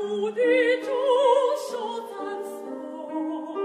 Udit tu so canzon,